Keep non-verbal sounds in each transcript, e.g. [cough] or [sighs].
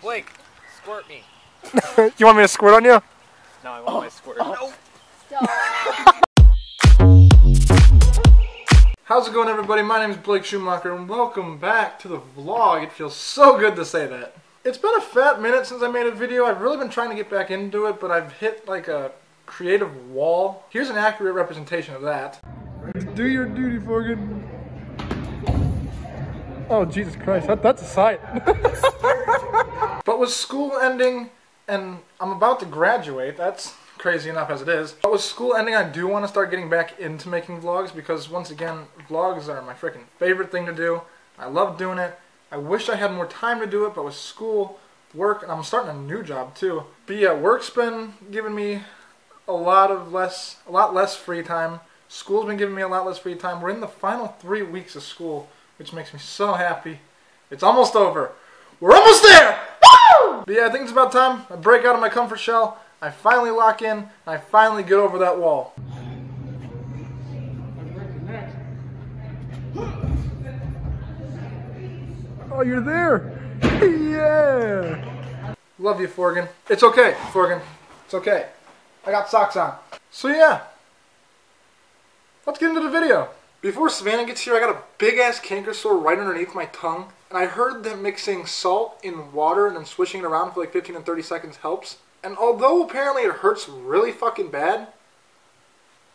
Blake, squirt me. [laughs] you want me to squirt on you? No, I want my squirt. Oh. No. How's it going everybody? My name is Blake Schumacher and welcome back to the vlog. It feels so good to say that. It's been a fat minute since I made a video. I've really been trying to get back into it, but I've hit like a creative wall. Here's an accurate representation of that. Do your duty, Forgan. Oh, Jesus Christ, that, that's a sight. [laughs] but with school ending and I'm about to graduate, that's crazy enough as it is. But with school ending, I do want to start getting back into making vlogs because once again, vlogs are my freaking favorite thing to do. I love doing it. I wish I had more time to do it, but with school, work, and I'm starting a new job too. But yeah, work's been giving me a lot of less, a lot less free time. School's been giving me a lot less free time. We're in the final three weeks of school, which makes me so happy. It's almost over. We're almost there! But yeah, I think it's about time I break out of my comfort shell. I finally lock in. And I finally get over that wall. Oh, you're there! yeah! Love you, Forgan. It's okay, Forgan. It's okay. I got socks on. So yeah, let's get into the video. Before Savannah gets here, I got a big ass canker sore right underneath my tongue. And I heard that mixing salt in water and then swishing it around for like 15 and 30 seconds helps. And although apparently it hurts really fucking bad,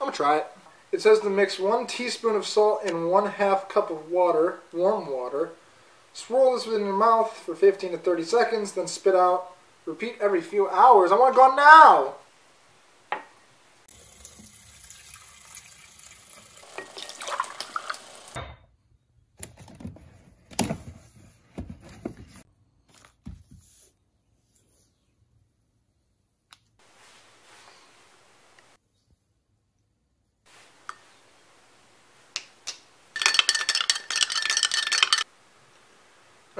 I'm gonna try it. It says to mix one teaspoon of salt in one half cup of water, warm water. Swirl this within your mouth for 15 to 30 seconds, then spit out. Repeat every few hours. I want to go now!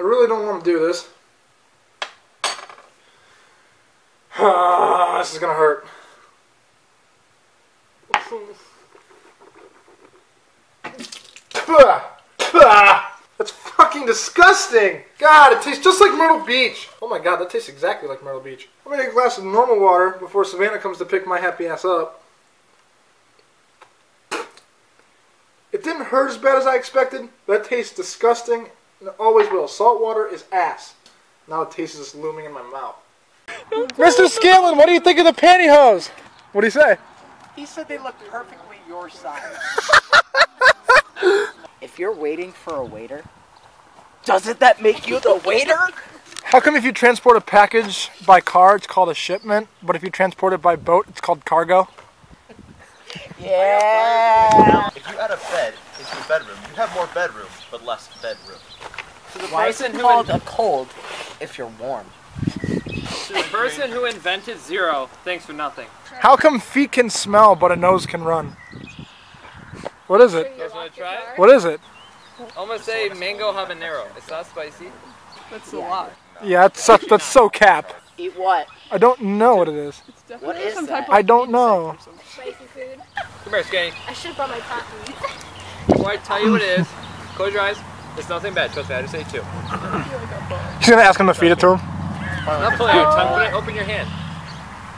Really don't want to do this. [sighs] this is gonna hurt. That's fucking disgusting! God, it tastes just like Myrtle Beach! Oh my god, that tastes exactly like Myrtle Beach. I'm gonna take a glass of normal water before Savannah comes to pick my happy ass up. It didn't hurt as bad as I expected, That tastes disgusting always will. Salt water is ass. Now the taste is just looming in my mouth. [laughs] Mr. Scanlon, what do you think of the pantyhose? What do you say? He said they look perfectly your size. [laughs] if you're waiting for a waiter, doesn't that make you the waiter? How come if you transport a package by car, it's called a shipment, but if you transport it by boat, it's called cargo? Yeah. If you add a bed into a bedroom, you have more bedrooms, but less bedroom. To the Why is person it who called in- a cold if you're warm? to the person who invented zero, thanks for nothing. How come feet can smell, but a nose can run? What is it? You guys want to try it? What is it? I'm gonna say mango habanero. It's not spicy. That's a lot. Yeah, that's so, that's so cap. Eat what? I don't know what it is. It's definitely What is some that? type of I don't know. spicy food. Come here, Scanny. I should have brought my cotton. Before I tell you what it is, close your eyes. It's nothing bad. Trust me. I just ate two. He's gonna ask him to feed it to him. Not put it on your tongue. Put it. Open your hand.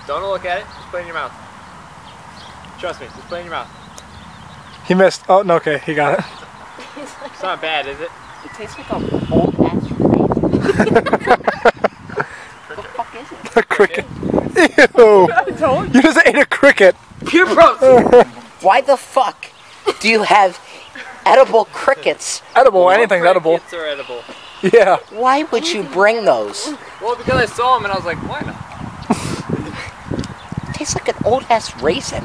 Don't look at it. Just put it in your mouth. Trust me. Just put it in your mouth. He missed. Oh, no, okay, he got it. It's not bad, is it? It tastes like a old ass raisin. the fuck is it? A cricket. Ew! You just ate a cricket. Pure protein. [laughs] Why the fuck do you have edible crickets? Edible, anything's edible. Crickets are edible. Yeah. Why would you bring those? Well, because I saw them and I was like, why not? [laughs] Tastes like an old ass raisin.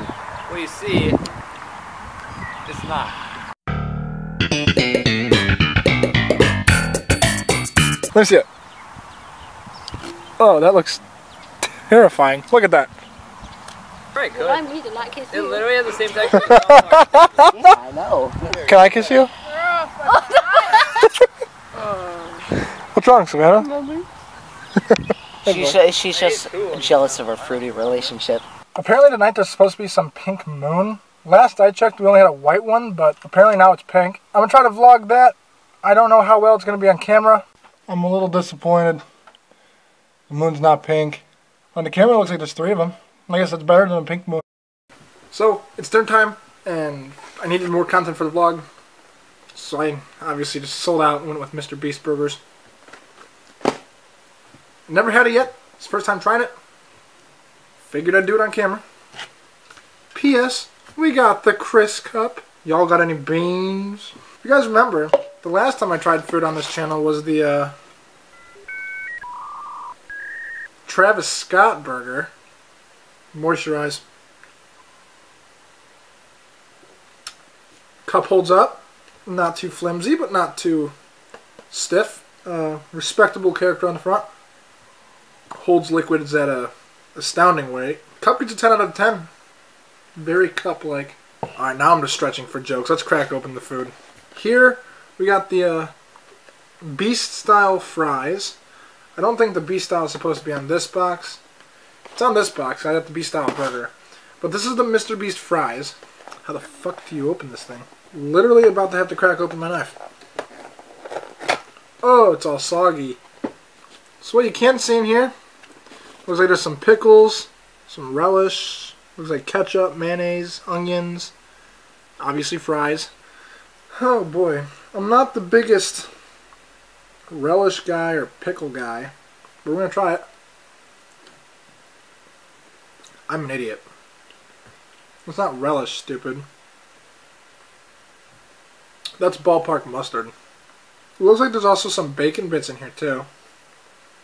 Well, you see, it's not. Let me see it. Oh, that looks terrifying. Look at that. Right, Well, I'm good. muted, not kiss It you. literally has the same texture. [laughs] Yeah, I know. [laughs] Can I kiss you? [laughs] What's wrong, Savannah? She's, uh, she's just jealous of her fruity relationship. Apparently tonight there's supposed to be some pink moon. Last I checked, we only had a white one, but apparently now it's pink. I'm gonna try to vlog that. I don't know how well it's gonna be on camera. I'm a little disappointed. The moon's not pink. On the camera, it looks like there's three of them. I guess that's better than a pink moon. So, it's dinner time, and I needed more content for the vlog. So I obviously just sold out and went with Mr. Beast Burgers. Never had it yet. It's first time trying it. Figured I'd do it on camera. P.S. We got the Chris Cup. Y'all got any beans? You guys remember, the last time I tried food on this channel was the uh, Travis Scott burger. Moisturize. Cup holds up. Not too flimsy, but not too stiff. Uh, respectable character on the front. Holds liquids at a astounding weight. Cup gets a 10 out of 10. Very cup-like. Alright, now I'm just stretching for jokes. Let's crack open the food. Here, we got the uh, Beast-style fries. I don't think the Beast-style is supposed to be on this box. It's on this box. I got the Beast-style burger. But this is the Mr. Beast fries. How the fuck do you open this thing? Literally about to have to crack open my knife. Oh, it's all soggy. So what you can see in here, looks like there's some pickles, some relish, looks like ketchup, mayonnaise, onions, obviously fries. Oh boy, I'm not the biggest relish guy or pickle guy, but we're going to try it. I'm an idiot. It's not relish, stupid. That's ballpark mustard. It looks like there's also some bacon bits in here too.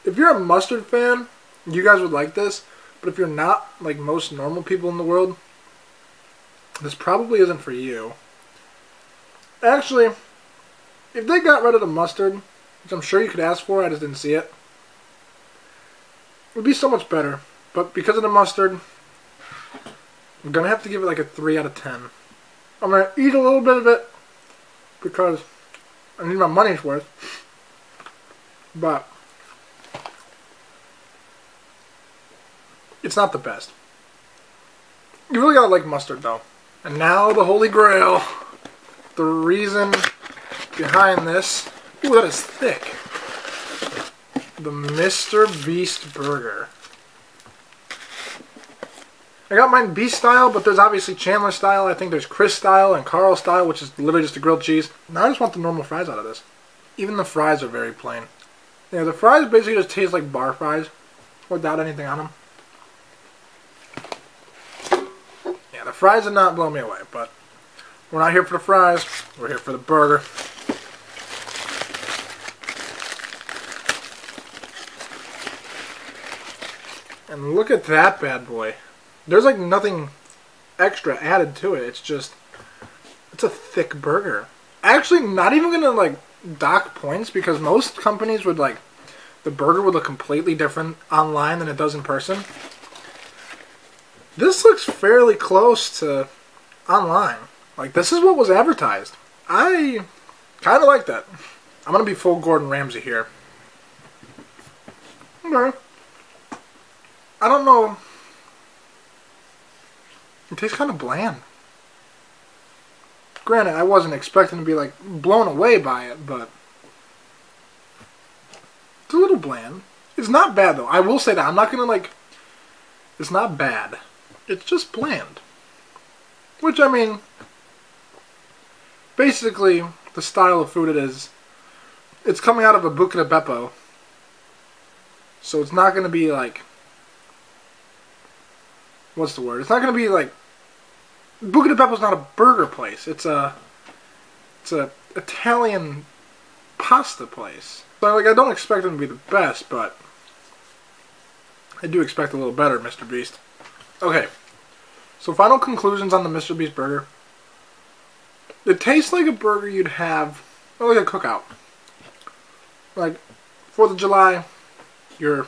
If you're a mustard fan, you guys would like this. But if you're not, like most normal people in the world, this probably isn't for you. Actually, if they got rid of the mustard, which I'm sure you could ask for, I just didn't see it, it would be so much better. But because of the mustard, I'm to have to give it like a 3 out of 10. I'm to eat a little bit of it because I need my money's worth. But it's not the best. You really gotta like mustard though. And now the holy grail. The reason behind this. Ooh, that is thick. The Mr. Beast Burger. I got mine Beast style, but there's obviously Chandler style. I think there's Chris style and Karl style, which is literally just a grilled cheese. Now I just want the normal fries out of this. Even the fries are very plain. Yeah, the fries basically just taste like bar fries without anything on them. Yeah, the fries did not blow me away, but we're not here for the fries. We're here for the burger. And look at that bad boy. There's like nothing extra added to it. It's just, it's a thick burger. Actually, not even gonna like dock points because most companies would like, the burger would look completely different online than it does in person. This looks fairly close to online. Like, this is what was advertised. I kind of like that. I'm to be full Gordon Ramsay here. Okay. I don't know. It tastes kind of bland. Granted, I wasn't expecting to be, like, blown away by it, but... It's a little bland. It's not bad, though. I will say that. I'm not to, like... It's not bad. It's just bland. Which, I mean, basically, the style of food it is, it's coming out of a Buca di Beppo. So it's not to be like, what's the word? It's not going to be like, Buca di Beppo's not a burger place. It's a, it's a Italian pasta place. So like, I don't expect them to be the best, but I do expect a little better, Mr. Beast. Okay, so final conclusions on the Mr. Beast burger. It tastes like a burger you'd have, like a cookout. Like, 4th of July, your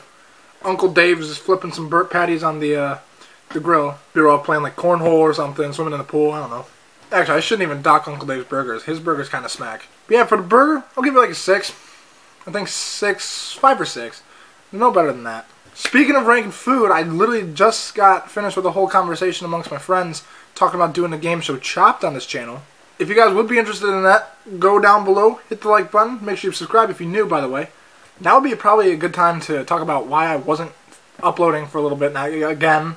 Uncle Dave's is flipping some burnt patties on the, uh, the grill. You're all playing like cornhole or something, swimming in the pool, I don't know. Actually, I shouldn't even dock Uncle Dave's burgers. His burger's kind of smack. But yeah, for the burger, I'll give it like a 6. I think 6, 5 or 6. No better than that. Speaking of ranking food, I literally just got finished with a whole conversation amongst my friends talking about doing the game show Chopped on this channel. If you guys would be interested in that, go down below, hit the like button, make sure you subscribe if you're new, by the way. Now would be probably a good time to talk about why I wasn't uploading for a little bit. Now, again,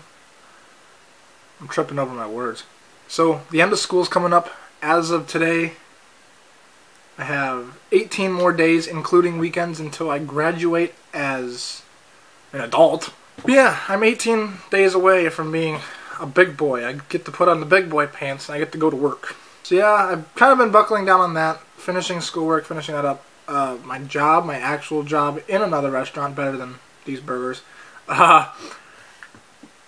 I'm tripping over my words. So, the end of school is coming up. As of today, I have 18 more days, including weekends, until I graduate as an adult. But yeah, I'm 18 days away from being a big boy. I get to put on the big boy pants and I get to go to work. So yeah, I've kind of been buckling down on that, finishing schoolwork, finishing that up. Uh, my job, my actual job in another restaurant, better than these burgers. [laughs] Uh,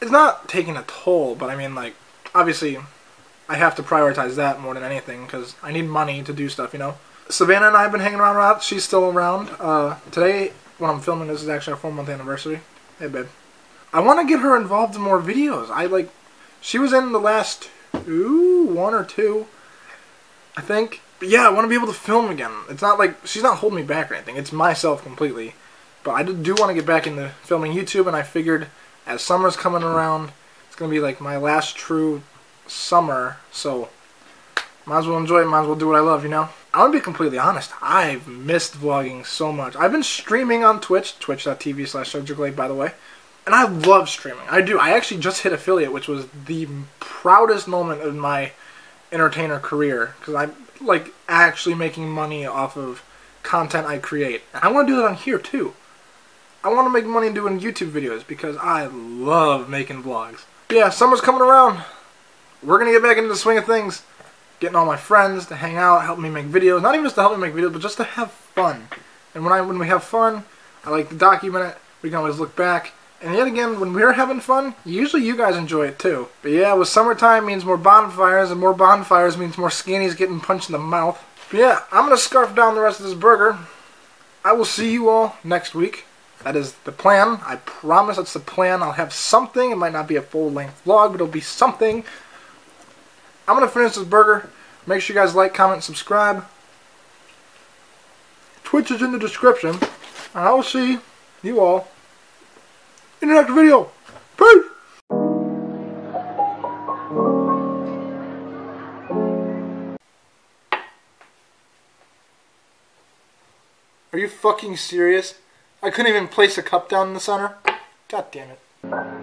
it's not taking a toll, but I mean, like, obviously, I have to prioritize that more than anything because I need money to do stuff, you know. Savannah and I have been hanging around a lot. She's still around. Uh, today, when I'm filming, this is actually our four month anniversary. Hey, babe. I want to get her involved in more videos. I like, she was in the last ooh one or two, I think. But yeah, I want to be able to film again. It's not like she's not holding me back or anything. It's myself completely. But I do want to get back into filming YouTube, and I figured as summer's coming around, it's gonna be like my last true summer. So might as well enjoy it. Might as well do what I love, you know. I'm gonna be completely honest. I've missed vlogging so much. I've been streaming on Twitch, twitch.tv slash by the way. And I love streaming. I do. I actually just hit affiliate, which was the proudest moment of my entertainer career. Because I'm, like, actually making money off of content I create. I want to do that on here, too. I want to make money doing YouTube videos because I love making vlogs. Yeah, summer's coming around. We're going to get back into the swing of things getting all my friends to hang out, help me make videos. Not even just to help me make videos, but just to have fun. And when I when we have fun, I like to document it. We can always look back. And yet again, when we're having fun, usually you guys enjoy it too. But yeah, with summertime means more bonfires, and more bonfires means more skinnies getting punched in the mouth. But yeah, I'm gonna scarf down the rest of this burger. I will see you all next week. That is the plan. I promise that's the plan. I'll have something. It might not be a full-length vlog, but it'll be something. I'm going to finish this burger. Make sure you guys like, comment, subscribe. Twitch is in the description. And I will see you all in the next video. Peace! Are you fucking serious? I couldn't even place a cup down in the center? God damn it.